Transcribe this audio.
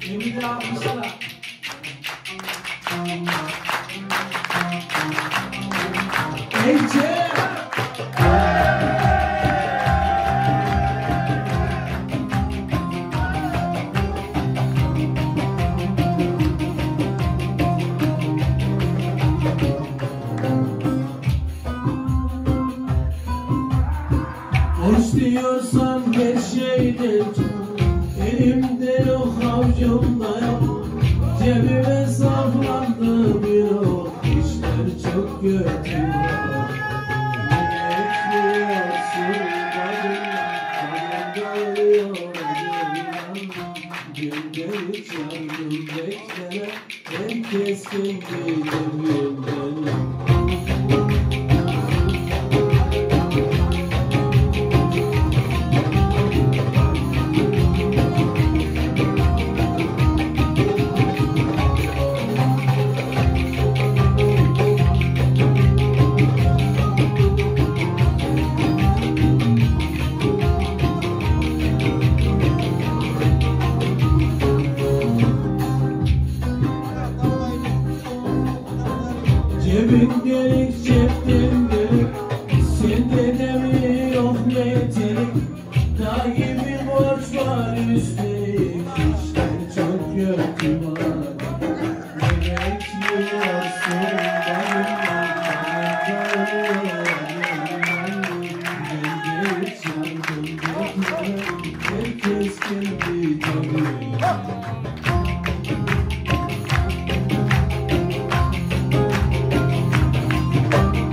Şimdi alkışla. Ece! Hoş diyorsan her şeyde çok Elimde yok avcumda yok. Cebime saplandı bir ok. İşler çok kötü. Günde hiç yardım bekleme. Herkes kendi deminden Cebin delik, cepten delik Sende de mi yok metelik Dağ gibi borç var üstelik İşler çok kötü var Ne bekliyorsun benimle thank mm -hmm. you